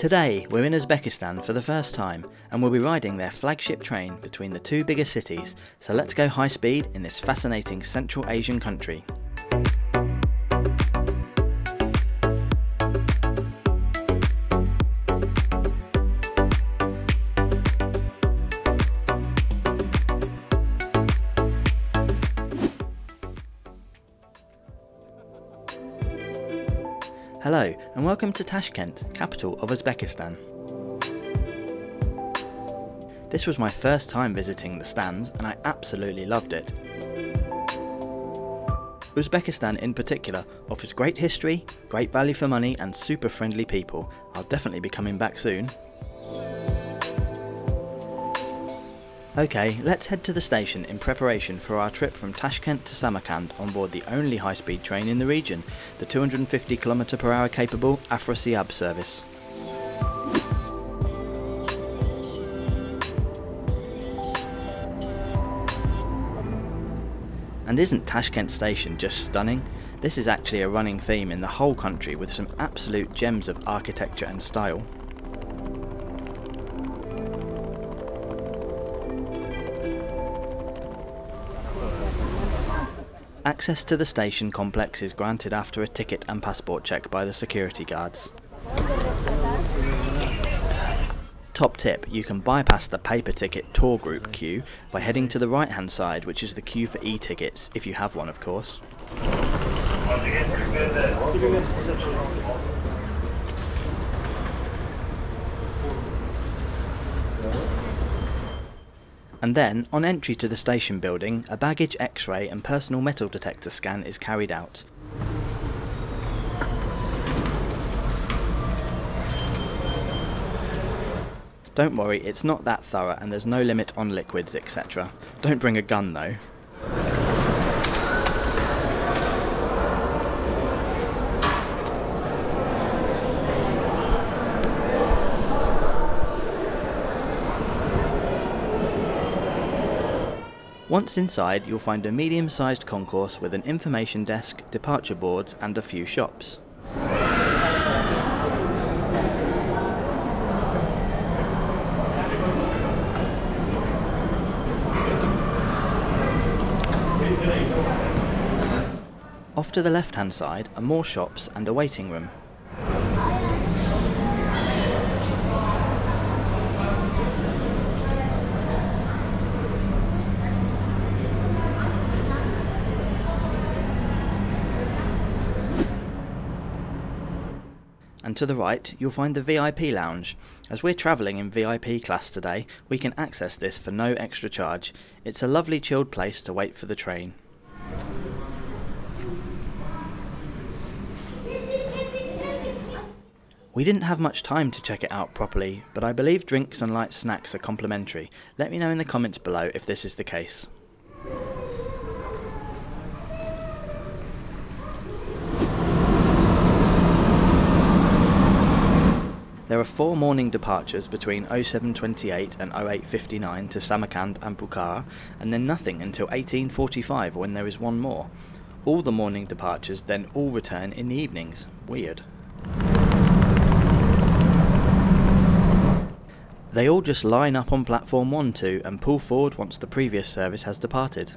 Today, we're in Uzbekistan for the first time, and we'll be riding their flagship train between the two biggest cities, so let's go high speed in this fascinating Central Asian country. Hello, and welcome to Tashkent, capital of Uzbekistan. This was my first time visiting the Stans, and I absolutely loved it. Uzbekistan in particular offers great history, great value for money, and super friendly people. I'll definitely be coming back soon. Okay, let's head to the station in preparation for our trip from Tashkent to Samarkand on board the only high-speed train in the region, the 250 km per hour capable Afrosiyob service. And isn't Tashkent station just stunning? This is actually a running theme in the whole country with some absolute gems of architecture and style. Access to the station complex is granted after a ticket and passport check by the security guards. Top tip, you can bypass the paper ticket tour group queue by heading to the right hand side which is the queue for e-tickets, if you have one of course. And then, on entry to the station building, a baggage x-ray and personal metal detector scan is carried out. Don't worry, it's not that thorough and there's no limit on liquids, etc. Don't bring a gun though. Once inside, you'll find a medium-sized concourse with an information desk, departure boards and a few shops. Off to the left-hand side are more shops and a waiting room. And to the right you'll find the VIP lounge. As we're travelling in VIP class today, we can access this for no extra charge. It's a lovely chilled place to wait for the train. We didn't have much time to check it out properly, but I believe drinks and light snacks are complimentary. Let me know in the comments below if this is the case. There are four morning departures between 0728 and 0859 to Samarkand and Bukhara, and then nothing until 1845 when there is one more. All the morning departures then all return in the evenings. Weird. They all just line up on platform 1 2 and pull forward once the previous service has departed.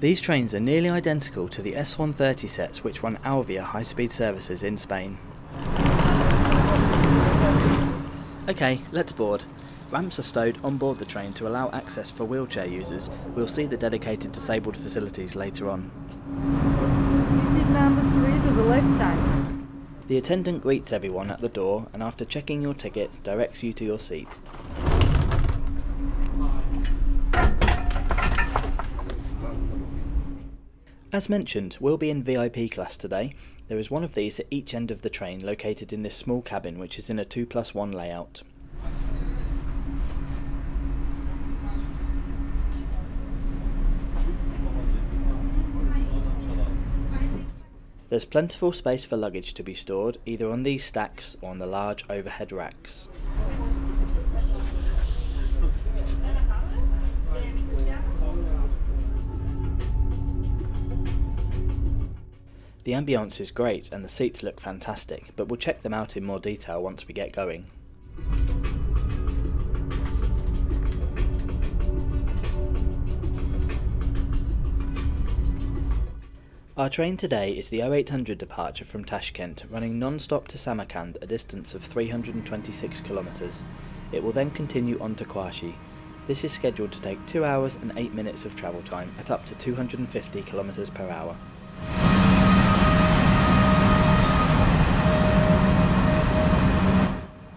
These trains are nearly identical to the S130 sets which run Alvia high-speed services in Spain. Okay, let's board. Ramps are stowed on board the train to allow access for wheelchair users. We'll see the dedicated disabled facilities later on. Seat number 3 to the left side. The attendant greets everyone at the door and after checking your ticket directs you to your seat. As mentioned, we'll be in VIP class today. There is one of these at each end of the train located in this small cabin which is in a 2 plus 1 layout. There's plentiful space for luggage to be stored either on these stacks or on the large overhead racks. The ambience is great and the seats look fantastic, but we'll check them out in more detail once we get going. Our train today is the 0800 departure from Tashkent, running non-stop to Samarkand, a distance of 326 kilometres. It will then continue on to Karshi. This is scheduled to take 2 hours and 8 minutes of travel time at up to 250 kilometres per hour.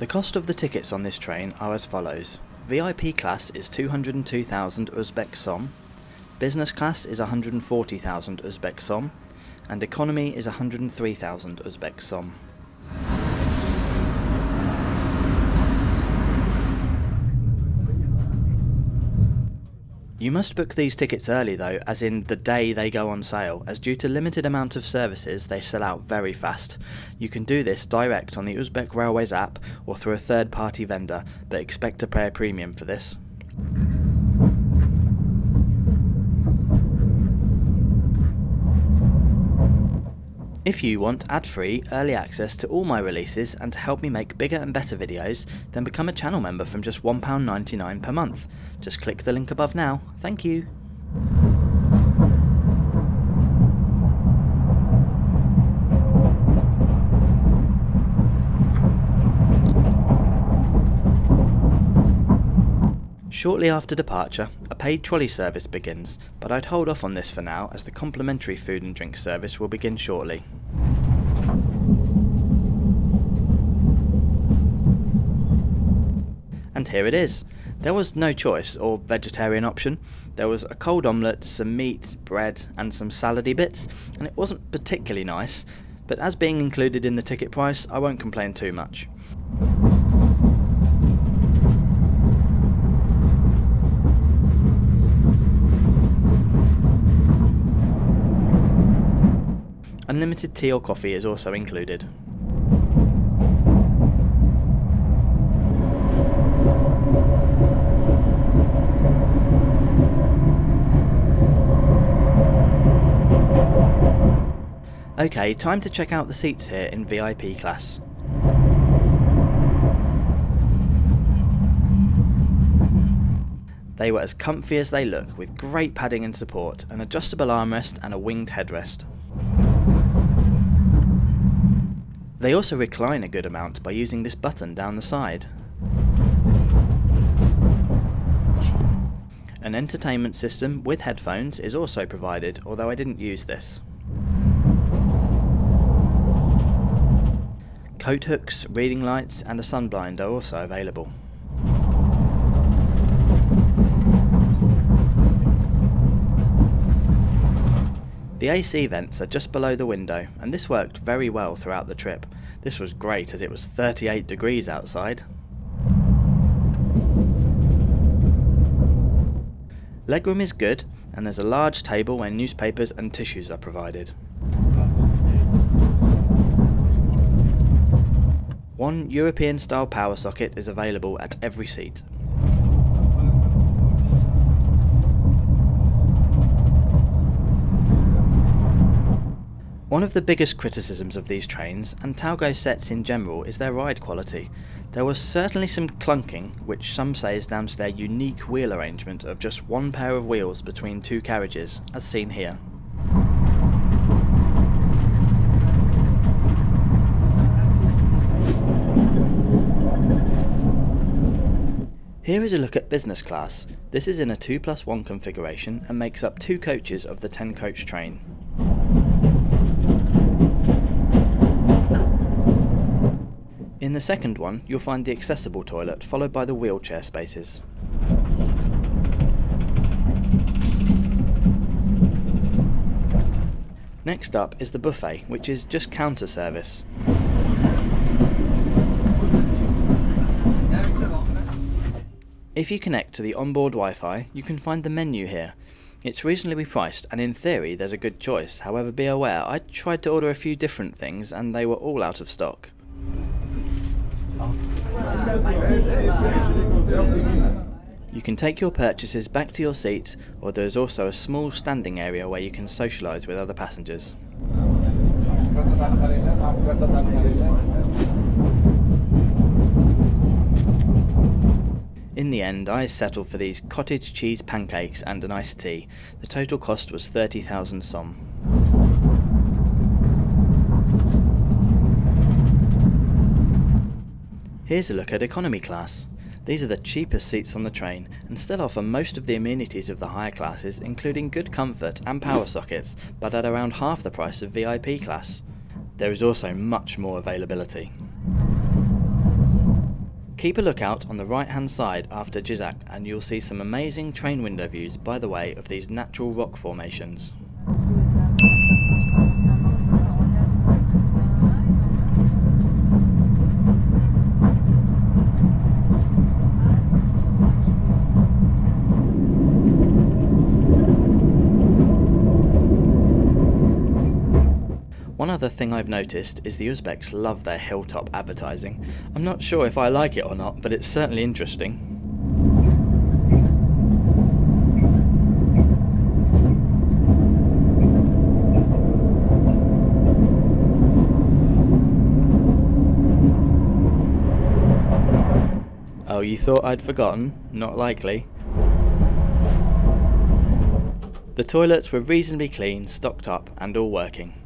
The cost of the tickets on this train are as follows. VIP class is 202,000 Uzbek som, Business class is 140,000 Uzbek som, and economy is 103,000 Uzbek som. You must book these tickets early though, as in the day they go on sale, as due to limited amount of services they sell out very fast. You can do this direct on the Uzbek Railways app or through a third party vendor, but expect to pay a premium for this. If you want ad-free, early access to all my releases and to help me make bigger and better videos, then become a channel member from just £1.99 per month. Just click the link above now. Thank you. Shortly after departure, a paid trolley service begins, but I'd hold off on this for now as the complimentary food and drink service will begin shortly. And here it is. There was no choice or vegetarian option. There was a cold omelette, some meat, bread, and some salady bits, and it wasn't particularly nice, but as being included in the ticket price, I won't complain too much. Unlimited tea or coffee is also included. Okay, time to check out the seats here in VIP class. They were as comfy as they look, with great padding and support, an adjustable armrest and a winged headrest. They also recline a good amount by using this button down the side. An entertainment system with headphones is also provided, although I didn't use this. Coat hooks, reading lights and a sunblind are also available. The AC vents are just below the window and this worked very well throughout the trip. This was great as it was 38 degrees outside. Legroom is good and there's a large table where newspapers and tissues are provided. One European style power socket is available at every seat. One of the biggest criticisms of these trains, and Talgo sets in general, is their ride quality. There was certainly some clunking, which some say is down to their unique wheel arrangement of just one pair of wheels between two carriages, as seen here. Here is a look at business class. This is in a 2 plus 1 configuration and makes up two coaches of the 10 coach train. In the second one, you'll find the accessible toilet, followed by the wheelchair spaces. Next up is the buffet, which is just counter service. If you connect to the onboard Wi-Fi, you can find the menu here. It's reasonably priced and in theory there's a good choice, however be aware I tried to order a few different things and they were all out of stock. You can take your purchases back to your seats, or there's also a small standing area where you can socialise with other passengers. In the end, I settled for these cottage cheese pancakes and an iced tea. The total cost was 30,000 som. Here's a look at economy class. These are the cheapest seats on the train and still offer most of the amenities of the higher classes including good comfort and power sockets but at around half the price of VIP class. There is also much more availability. Keep a lookout on the right hand side after Jizak and you'll see some amazing train window views by the way of these natural rock formations. Thing I've noticed is the Uzbeks love their hilltop advertising. I'm not sure if I like it or not, but it's certainly interesting. Oh, you thought I'd forgotten? Not likely. The toilets were reasonably clean, stocked up, and all working.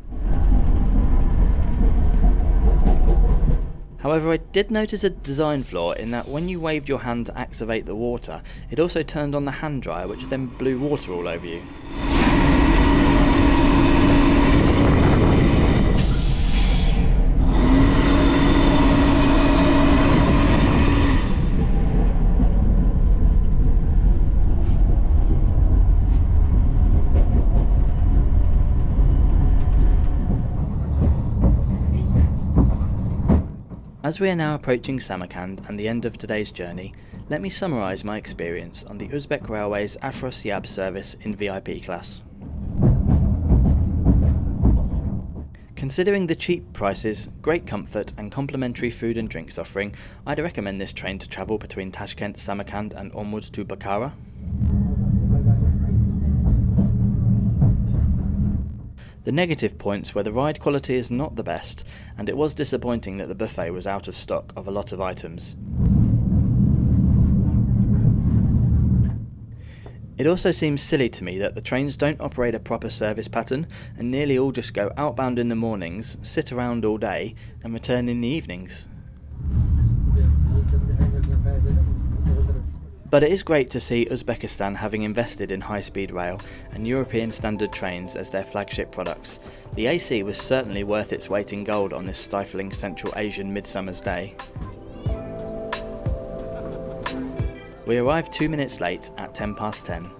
However, I did notice a design flaw in that when you waved your hand to activate the water, it also turned on the hand dryer which then blew water all over you. As we are now approaching Samarkand and the end of today's journey, let me summarise my experience on the Uzbek Railways Afrosiyob service in VIP class. Considering the cheap prices, great comfort and complimentary food and drinks offering, I'd recommend this train to travel between Tashkent, Samarkand and onwards to Bukhara. The negative points were the ride quality is not the best, and it was disappointing that the buffet was out of stock of a lot of items. It also seems silly to me that the trains don't operate a proper service pattern and nearly all just go outbound in the mornings, sit around all day, and return in the evenings. But it is great to see Uzbekistan having invested in high-speed rail and European standard trains as their flagship products. The AC was certainly worth its weight in gold on this stifling Central Asian midsummer's day. We arrived two minutes late at 10 past 10.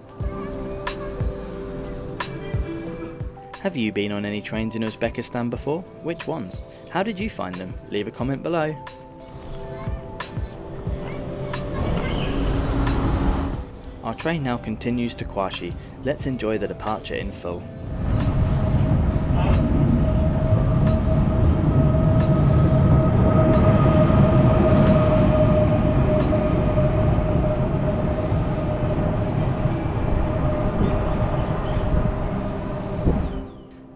Have you been on any trains in Uzbekistan before? Which ones? How did you find them? Leave a comment below. Our train now continues to Karshi. Let's enjoy the departure in full.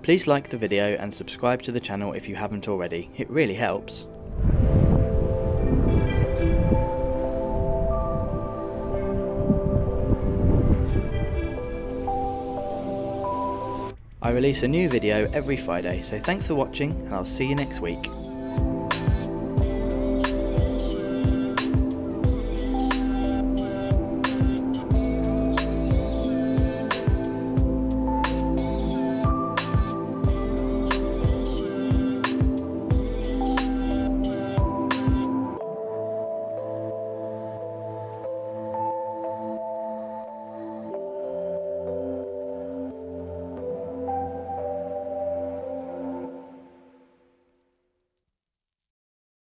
Please like the video and subscribe to the channel if you haven't already, it really helps. I release a new video every Friday, so thanks for watching and I'll see you next week.